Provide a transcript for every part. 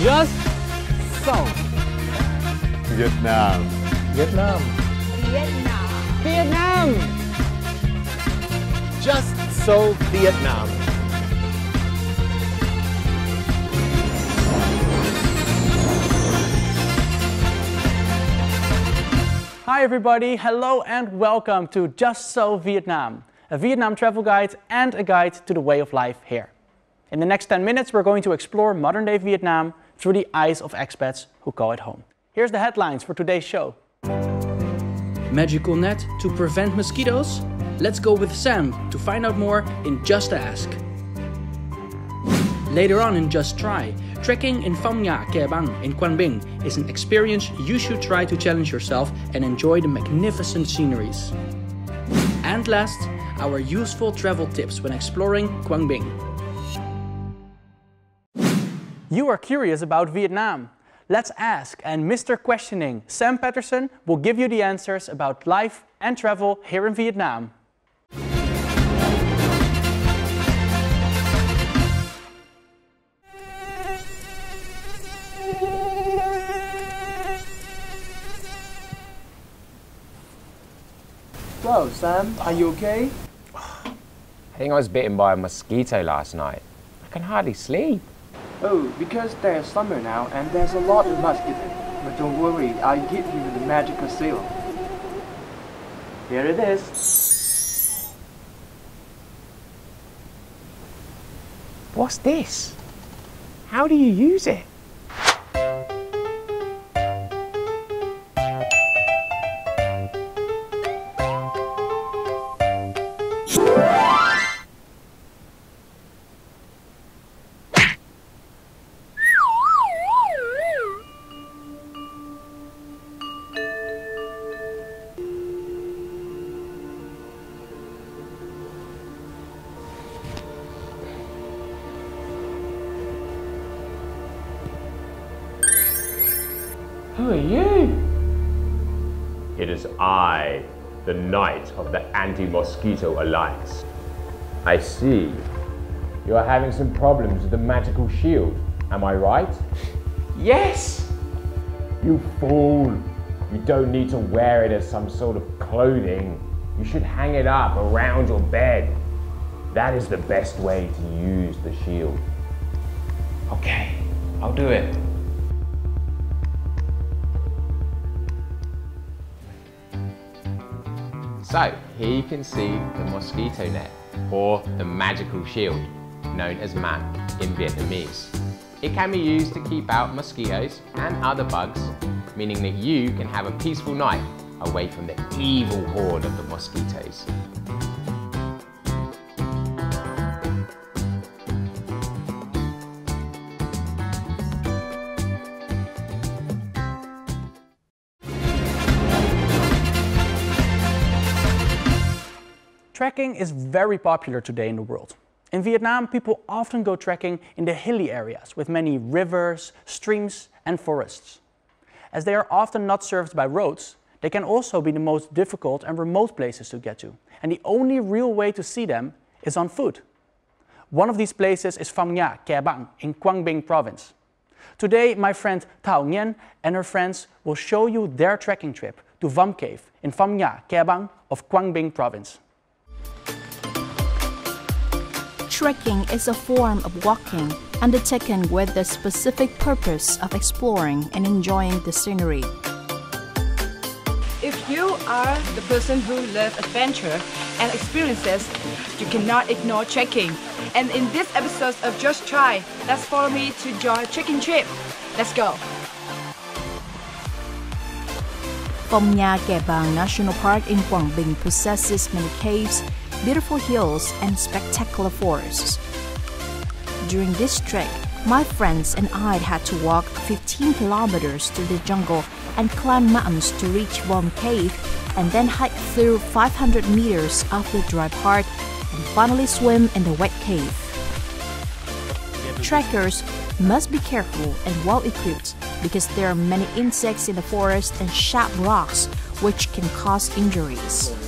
Just so. Vietnam. Vietnam. Vietnam. Vietnam. Just so Vietnam. Hi everybody, hello and welcome to Just So Vietnam, a Vietnam travel guide and a guide to the way of life here. In the next 10 minutes we're going to explore modern day Vietnam through the eyes of expats who call it home. Here's the headlines for today's show. Magical net to prevent mosquitoes? Let's go with Sam to find out more in Just Ask. Later on in Just Try, trekking in Phong Nha Bang in Quang Binh is an experience you should try to challenge yourself and enjoy the magnificent sceneries. And last, our useful travel tips when exploring Quang Binh. You are curious about Vietnam. Let's ask, and Mr. Questioning, Sam Patterson, will give you the answers about life and travel here in Vietnam. Well, Sam, are you okay? I think I was bitten by a mosquito last night. I can hardly sleep. Oh, because there's summer now and there's a lot of mosquitoes. But don't worry, I'll give you the magical seal. Here it is. What's this? How do you use it? Are you? It is I, the Knight of the Anti-Mosquito Alliance. I see. You are having some problems with the magical shield. Am I right? Yes! You fool! You don't need to wear it as some sort of clothing. You should hang it up around your bed. That is the best way to use the shield. Okay, I'll do it. So, here you can see the mosquito net, or the magical shield, known as man in Vietnamese. It can be used to keep out mosquitoes and other bugs, meaning that you can have a peaceful night away from the evil horde of the mosquitoes. Trekking is very popular today in the world. In Vietnam, people often go trekking in the hilly areas with many rivers, streams, and forests. As they are often not served by roads, they can also be the most difficult and remote places to get to, and the only real way to see them is on foot. One of these places is Phong Nha Kẻ Bang in Quang Binh province. Today, my friend Thao Nguyen and her friends will show you their trekking trip to Vom Cave in Phong Nha Kẻ Bang of Quang Binh province. Trekking is a form of walking undertaken with the specific purpose of exploring and enjoying the scenery. If you are the person who loves adventure and experiences, you cannot ignore trekking. And in this episode of Just Try, let's follow me to your trekking trip. Let's go. Phong Nha Kẻ Bang National Park in Quảng Bình possesses many caves, beautiful hills, and spectacular forests. During this trek, my friends and I had to walk 15 kilometers through the jungle and climb mountains to reach Vom Cave, and then hike through 500 meters of the dry part, and finally swim in the wet cave. Trekkers must be careful and well equipped because there are many insects in the forest and sharp rocks which can cause injuries.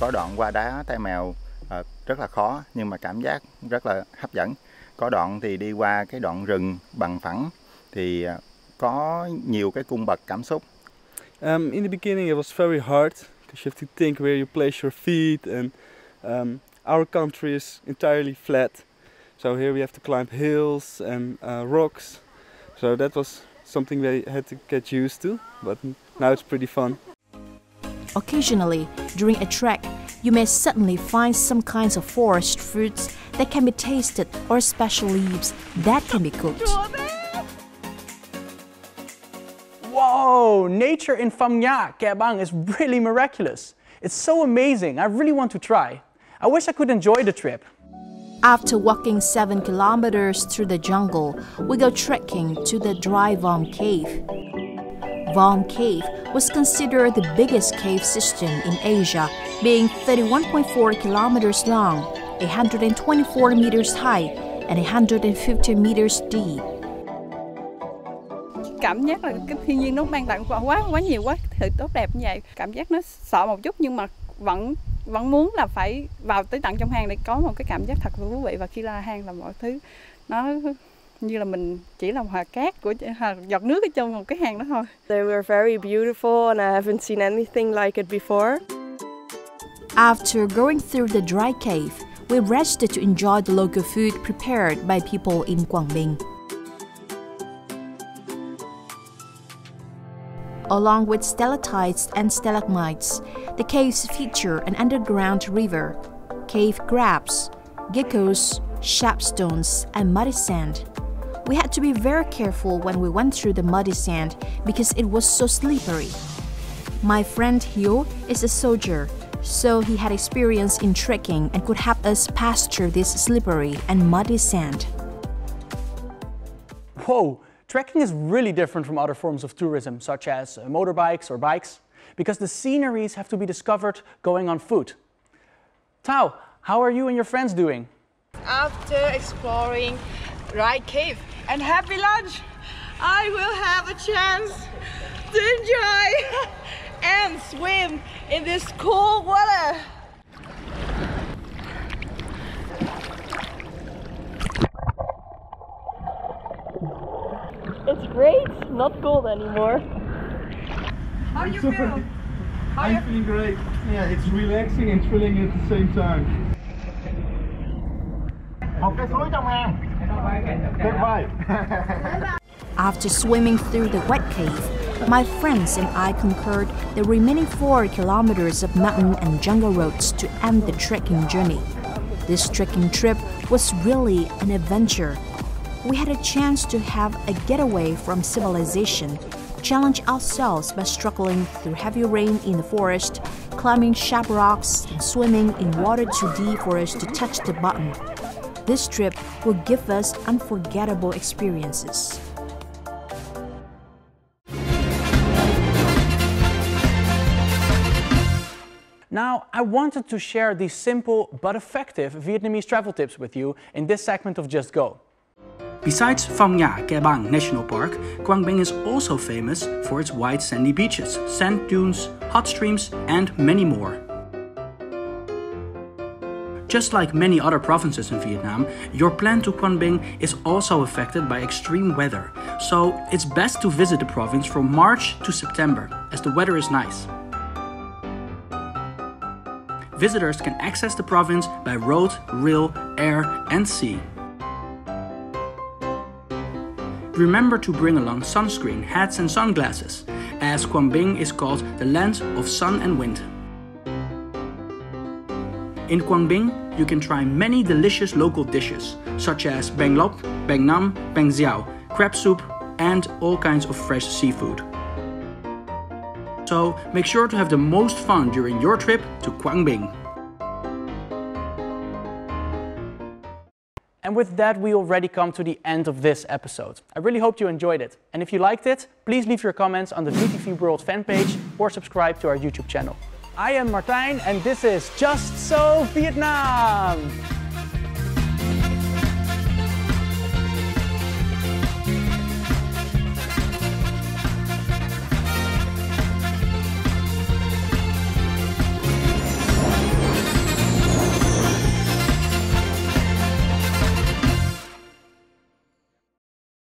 Có đoạn qua đá tay mèo ờ, rất là khó nhưng mà cảm giác rất là hấp dẫn có đoạn thì đi qua cái đoạn rừng bằng phẳng thì ờ, có nhiều cái cung bậc cảm xúc. Um, in the beginning it was very hard because you have to think where you place your feet and um, our country is entirely flat. So here we have to climb hills and uh, rocks. So that was something we had to get used to, but now it's pretty fun. Occasionally, during a trek, you may suddenly find some kinds of forest fruits that can be tasted or special leaves that can be cooked. Whoa, nature in Phong Nha, Kebang is really miraculous. It's so amazing, I really want to try. I wish I could enjoy the trip. After walking 7 kilometers through the jungle, we go trekking to the Dry Vom Cave. Vom Cave was considered the biggest cave system in Asia, being 31.4 kilometers long, 124 meters high, and 150 meters deep. cảm giác là cái thiên nhiên nó mang tặng quá quá quá nhiều quá sự tốt đẹp như vậy cảm giác nó sợ một chút nhưng mà vẫn vẫn muốn là phải vào tới tận trong hang để có một cái cảm giác thật thú vị và khi ra hang là mọi thứ nó như là mình chỉ là hòa cát của giọt nước ở trong một cái hang đó thôi. They were very beautiful and I haven't seen anything like it before. After going through the dry cave, we rested to enjoy the local food prepared by people in Quảng Along with stalactites and stalagmites, the caves feature an underground river, cave crabs, geckos, sharp stones, and muddy sand. We had to be very careful when we went through the muddy sand because it was so slippery. My friend Hyo is a soldier, so he had experience in trekking and could help us pass through this slippery and muddy sand. Whoa, trekking is really different from other forms of tourism, such as uh, motorbikes or bikes, because the sceneries have to be discovered going on foot. Thao, how are you and your friends doing? After exploring Right Cave and happy lunch, I will have a chance to enjoy and swim in this cool water. It's great, not cold anymore. How do you feel? How I'm feeling great. Yeah, it's relaxing and thrilling at the same time. Một cái suối trong After swimming through the wet cave, my friends and I conquered the remaining four kilometers of mountain and jungle roads to end the trekking journey. This trekking trip was really an adventure. We had a chance to have a getaway from civilization, challenge ourselves by struggling through heavy rain in the forest, climbing sharp rocks, and swimming in water too deep for us to touch the bottom. This trip will give us unforgettable experiences. Now, I wanted to share these simple but effective Vietnamese travel tips with you in this segment of Just Go. Besides Phong Nha Kebang National Park, Quang Binh is also famous for its white sandy beaches, sand dunes, hot streams, and many more. Just like many other provinces in Vietnam, your plan to Quang Binh is also affected by extreme weather, so it's best to visit the province from March to September, as the weather is nice. Visitors can access the province by road, rail, air, and sea. Remember to bring along sunscreen, hats, and sunglasses, as Quang Binh is called the land of sun and wind. In Quang Binh, you can try many delicious local dishes, such as banh loc, bang nam, banh xeo, crab soup, and all kinds of fresh seafood. So make sure to have the most fun during your trip to Quang Binh. And with that, we already come to the end of this episode. I really hope you enjoyed it. And if you liked it, please leave your comments on the VTV World fan page or subscribe to our YouTube channel. I am Martijn and this is Just So Vietnam!